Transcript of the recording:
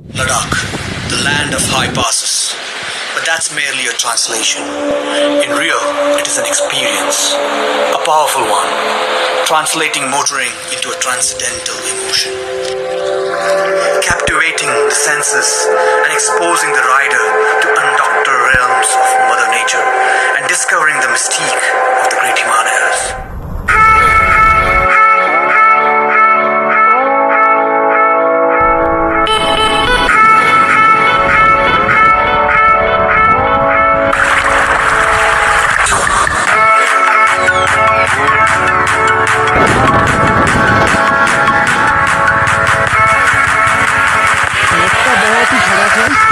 Ladakh, the land of high passes. But that's merely a translation. In real, it is an experience, a powerful one, translating motoring into a transcendental emotion. Captivating the senses and exposing the rider to undoctored realms of Mother Nature and discovering the mystique of the Great Himalayas. Okay.